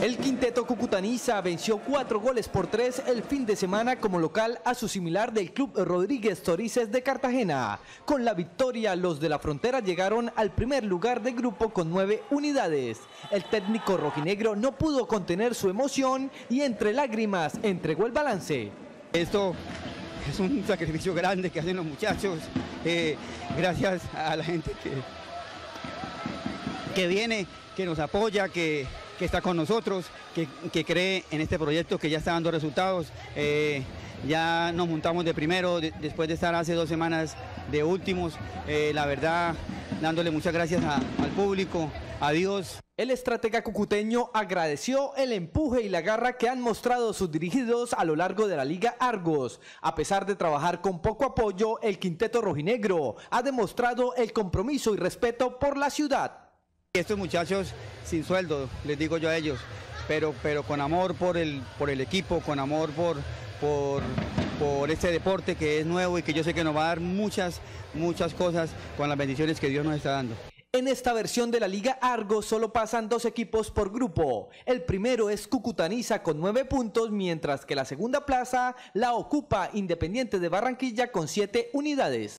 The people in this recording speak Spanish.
El quinteto cucutaniza venció cuatro goles por tres el fin de semana como local a su similar del club Rodríguez Torices de Cartagena. Con la victoria, los de la frontera llegaron al primer lugar de grupo con nueve unidades. El técnico rojinegro no pudo contener su emoción y entre lágrimas entregó el balance. Esto es un sacrificio grande que hacen los muchachos, eh, gracias a la gente que, que viene, que nos apoya, que que está con nosotros, que, cree en este proyecto que ya está dando resultados. Eh, ya nos montamos de primero, después de estar hace dos semanas de últimos. Eh, la verdad, dándole muchas gracias al público, a Dios. El estratega cucuteño agradeció el empuje y la garra que han mostrado sus dirigidos a lo largo de la Liga Argos. A pesar de trabajar con poco apoyo, el quinteto rojinegro ha demostrado el compromiso y respeto por la ciudad. Estos muchachos sin sueldo, les digo yo a ellos, pero, pero con amor por el, por el equipo, con amor por, por, por este deporte que es nuevo y que yo sé que nos va a dar muchas, muchas cosas con las bendiciones que Dios nos está dando. En esta versión de la Liga Argo solo pasan dos equipos por grupo. El primero es Cucutaniza con nueve puntos, mientras que la segunda plaza la ocupa Independiente de Barranquilla con siete unidades.